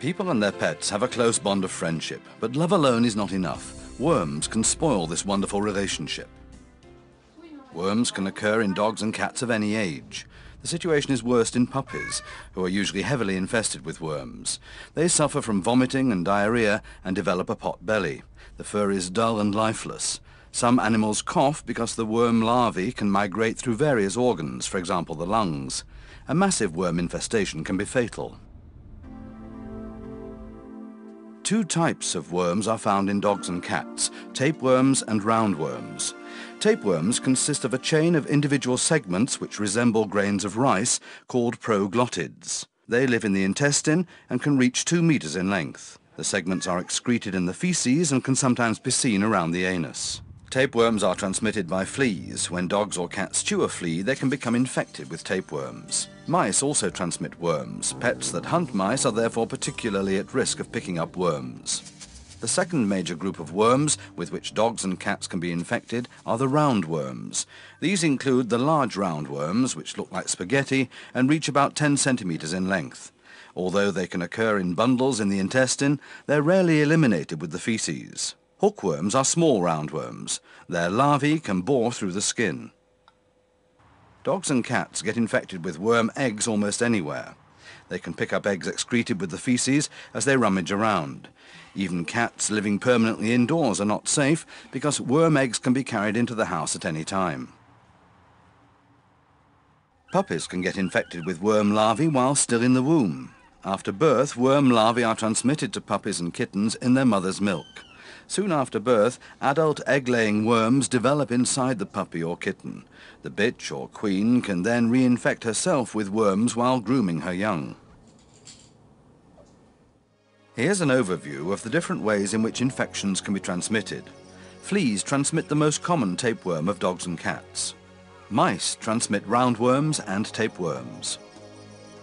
People and their pets have a close bond of friendship, but love alone is not enough. Worms can spoil this wonderful relationship. Worms can occur in dogs and cats of any age. The situation is worst in puppies, who are usually heavily infested with worms. They suffer from vomiting and diarrhea and develop a pot belly. The fur is dull and lifeless. Some animals cough because the worm larvae can migrate through various organs, for example the lungs. A massive worm infestation can be fatal. Two types of worms are found in dogs and cats, tapeworms and roundworms. Tapeworms consist of a chain of individual segments which resemble grains of rice called proglottids. They live in the intestine and can reach two meters in length. The segments are excreted in the feces and can sometimes be seen around the anus. Tapeworms are transmitted by fleas. When dogs or cats chew a flea, they can become infected with tapeworms. Mice also transmit worms. Pets that hunt mice are therefore particularly at risk of picking up worms. The second major group of worms with which dogs and cats can be infected are the roundworms. These include the large roundworms, which look like spaghetti and reach about 10 centimeters in length. Although they can occur in bundles in the intestine, they're rarely eliminated with the feces. Hookworms are small roundworms. Their larvae can bore through the skin. Dogs and cats get infected with worm eggs almost anywhere. They can pick up eggs excreted with the feces as they rummage around. Even cats living permanently indoors are not safe because worm eggs can be carried into the house at any time. Puppies can get infected with worm larvae while still in the womb. After birth, worm larvae are transmitted to puppies and kittens in their mother's milk. Soon after birth, adult egg-laying worms develop inside the puppy or kitten. The bitch or queen can then reinfect herself with worms while grooming her young. Here's an overview of the different ways in which infections can be transmitted. Fleas transmit the most common tapeworm of dogs and cats. Mice transmit roundworms and tapeworms.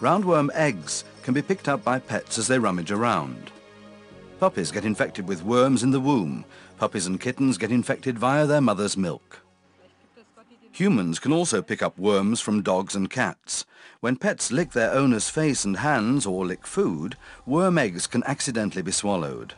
Roundworm eggs can be picked up by pets as they rummage around. Puppies get infected with worms in the womb. Puppies and kittens get infected via their mother's milk. Humans can also pick up worms from dogs and cats. When pets lick their owner's face and hands or lick food, worm eggs can accidentally be swallowed.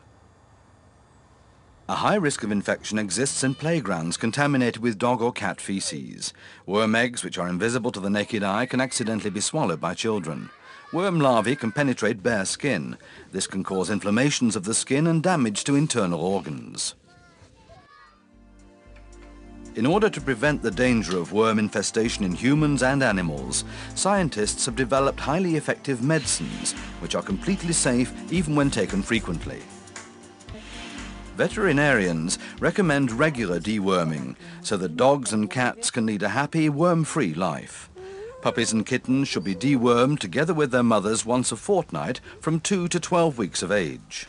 A high risk of infection exists in playgrounds contaminated with dog or cat feces. Worm eggs, which are invisible to the naked eye, can accidentally be swallowed by children. Worm larvae can penetrate bare skin. This can cause inflammations of the skin and damage to internal organs. In order to prevent the danger of worm infestation in humans and animals, scientists have developed highly effective medicines which are completely safe even when taken frequently. Veterinarians recommend regular deworming so that dogs and cats can lead a happy, worm-free life. Puppies and kittens should be dewormed together with their mothers once a fortnight from 2 to 12 weeks of age.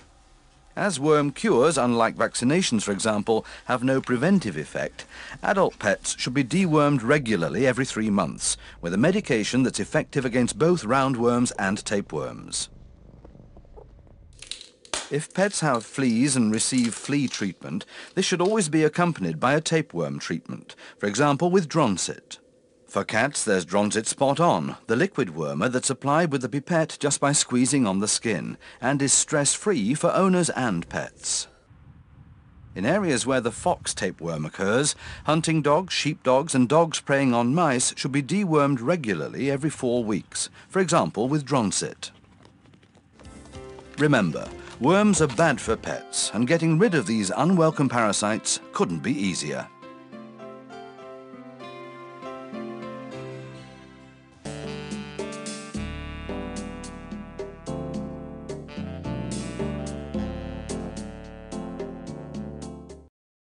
As worm cures, unlike vaccinations for example, have no preventive effect, adult pets should be dewormed regularly every three months with a medication that's effective against both roundworms and tapeworms. If pets have fleas and receive flea treatment, this should always be accompanied by a tapeworm treatment, for example with Droncit. For cats, there's Droncit Spot On, the liquid wormer that's applied with the pipette just by squeezing on the skin and is stress-free for owners and pets. In areas where the fox tapeworm occurs, hunting dogs, sheepdogs and dogs preying on mice should be dewormed regularly every four weeks, for example with Droncit. Remember, worms are bad for pets and getting rid of these unwelcome parasites couldn't be easier.